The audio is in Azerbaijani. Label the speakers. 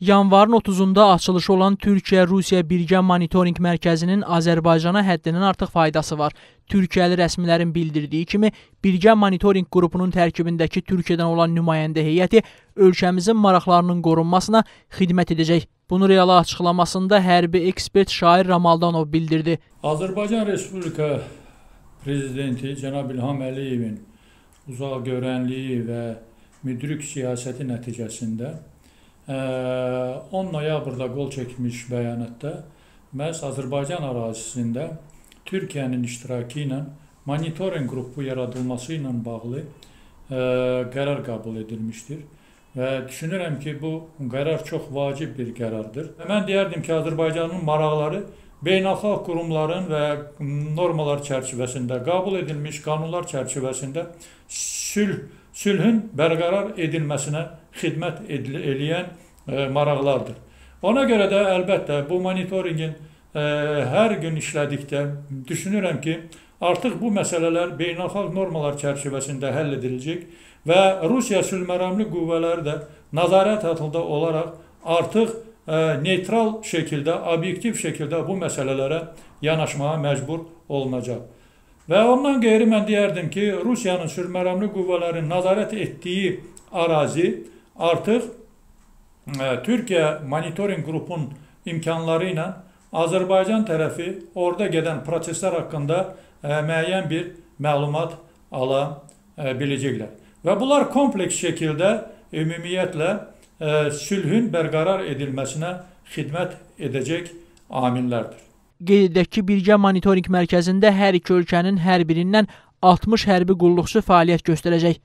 Speaker 1: Yanvarın 30-da açılışı olan Türkiyə-Rusiya Birgə Monitorinq Mərkəzinin Azərbaycana həddindən artıq faydası var. Türkiyəli rəsmilərin bildirdiyi kimi, Birgə Monitorinq qrupunun tərkibindəki Türkiyədən olan nümayəndə heyəti ölkəmizin maraqlarının qorunmasına xidmət edəcək. Bunu reala açıqlamasında hərbi ekspert Şair Ramaldanov bildirdi.
Speaker 2: Azərbaycan Respublika Prezidenti cənab İlham Əliyevin uzaq görənliyi və müdrik siyasəti nəticəsində 10 noyabrda qol çəkmiş bəyanatda məhz Azərbaycan ərazisində Türkiyənin iştirakı ilə monitorinq qrupu yaradılması ilə bağlı qərar qəbul edilmişdir. Və düşünürəm ki, bu qərar çox vacib bir qərardır. Mən deyərdim ki, Azərbaycanın maraqları beynəlxalq qurumların və normalar çərçivəsində qəbul edilmiş qanunlar çərçivəsində sülh sülhün bərqərar edilməsinə xidmət eləyən e, maraqlardır. Ona görə də əlbəttə bu monitorinqin e, hər gün işlədikdə düşünürəm ki, artıq bu məsələlər beynəlxalq normalar çərçivəsində həll ediləcək və Rusiya sülhməramlı qüvvələri də nəzarət altında olaraq artıq e, neytral şəkildə, obyektiv şəkildə bu məsələlərə yanaşmağa məcbur olunacaq. Və ondan qeyri mən deyərdim ki, Rusiyanın sülhməramlı qüvvələrin nəzarət etdiyi ərazi artıq ə, e, Türkiyə monitorinq qrupun imkanları ilə Azərbaycan tərəfi orada gedən proseslər haqqında ə, e, müəyyən bir məlumat ala ə, e, biləcəklər. Və bunlar kompleks şəkildə ümumiyyətlə ə, sülhün bərqərar edilməsinə xidmət edəcək amillərdir.
Speaker 1: Qeyd edək ki, birgə monitorinq mərkəzində hər iki ölkənin hər birindən 60 hərbi qulluqçu fəaliyyət göstərəcək.